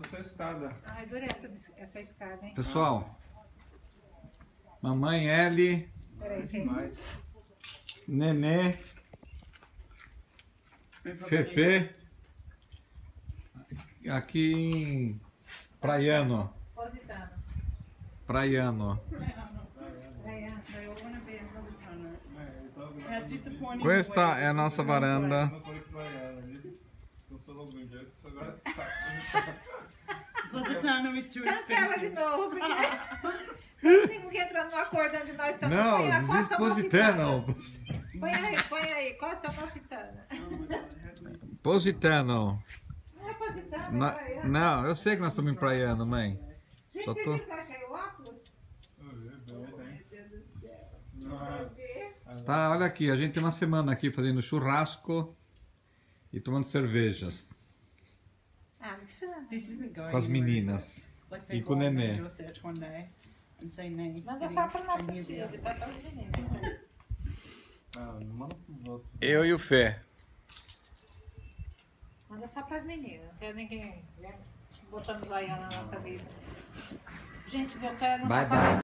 fazer essa escada. Ai, adorei essa, essa escada, hein? Pessoal, mamãe L, Peraí, É demais. Nenê, Fefe, aqui em Praiano, Positano. Praiano. Ah, Positano. É. Questa é a nossa varanda. Cancela de novo, porque... Eu tenho que entrar num acordo onde nós estamos. Não, Põe a Costa. Amalfitana. Põe aí, põe aí, Costa we- Positano. Não é Positano, é Na- Praiano. não, eu sei que nós estamos em Praiano, mãe. Gente, só vocês tô- achei o óculos? Meu? Deus do céu. Não. Tá, olha aqui, a gente tem uma semana aqui fazendo churrasco e tomando cervejas Ah, não precisa não. This isn't going com as meninas. E com o nenê. Manda city, só para filhos, able- vai para os meninos. Eu e o Fé. Manda só para as meninas, não quero ninguém né, botando zoião na nossa vida. Gente, meu pé não Bye, tá bye.